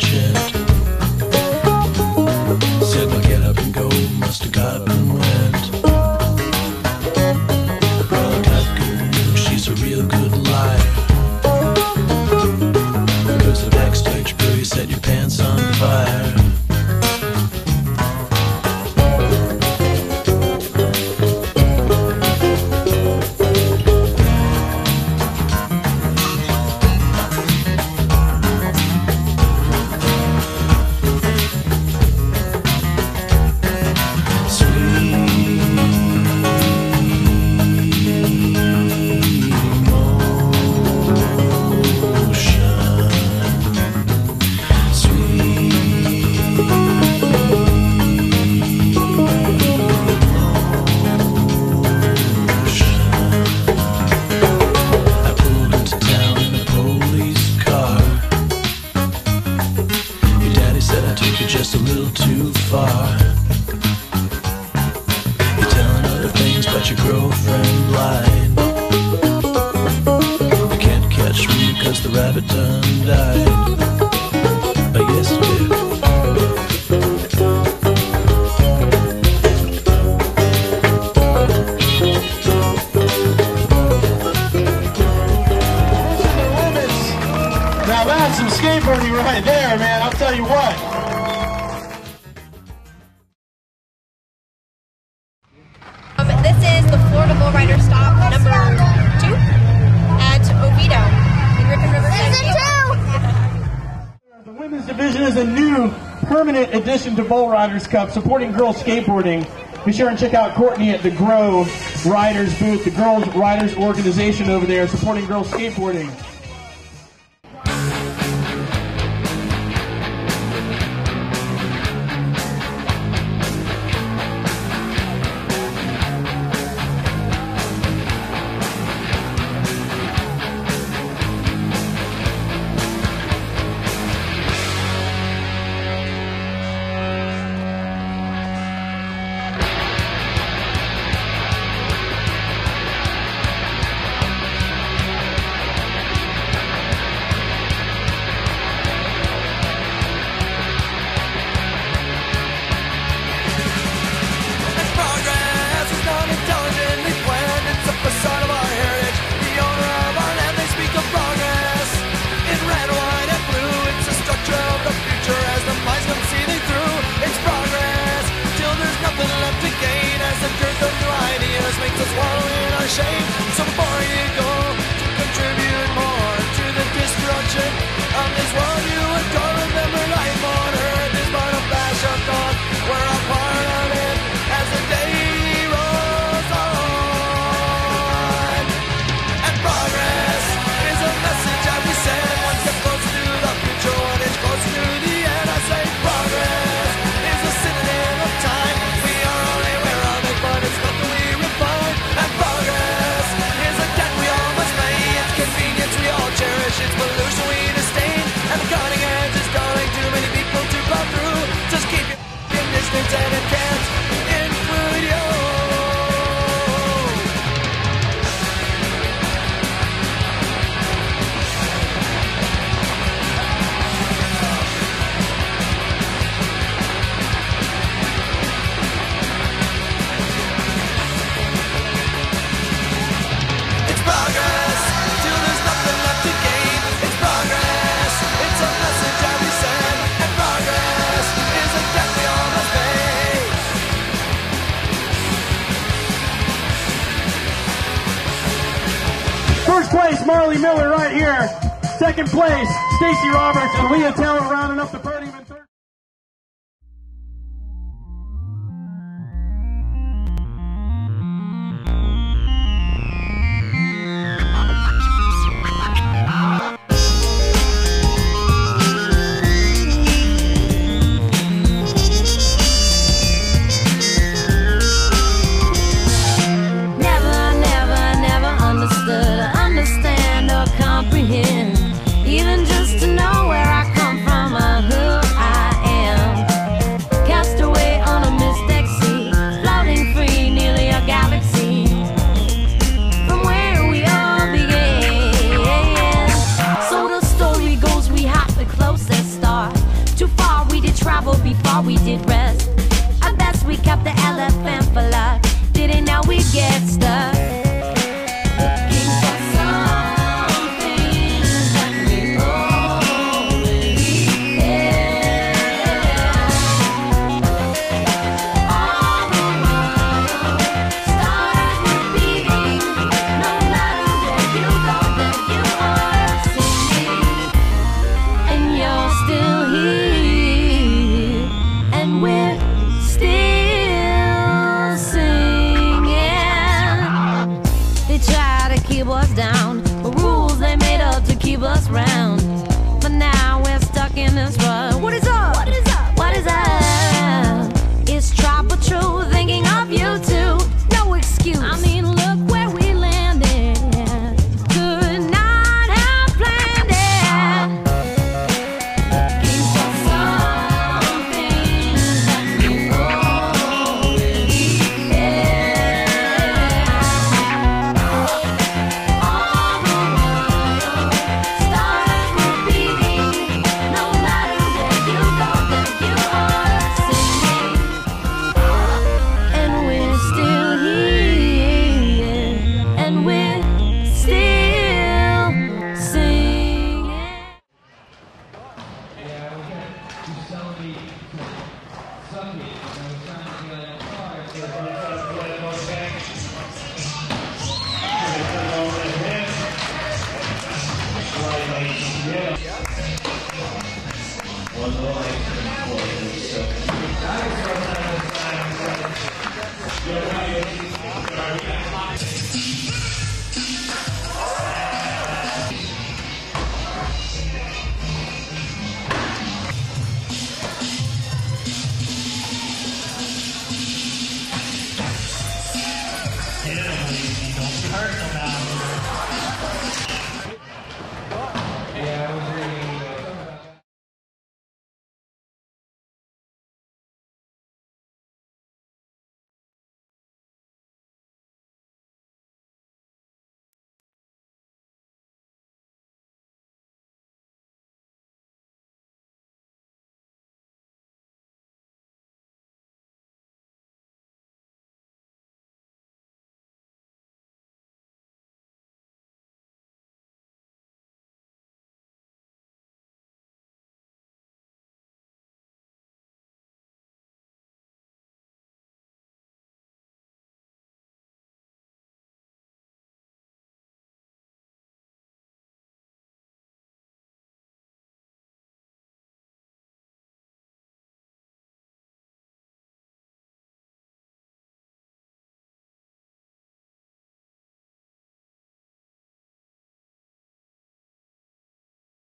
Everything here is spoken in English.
imagine got your girlfriend blind. You can't catch me cause the rabbit done died. I guess it did. Now that's some skateboarding right there, man. I'll tell you what. is a new permanent addition to Bowlriders Cup supporting girls skateboarding. Be sure and check out Courtney at the Grove Riders booth, the Girls Riders organization over there supporting girls skateboarding. Miller right here. Second place, Stacy Roberts, and Leah Taylor rounding up the first.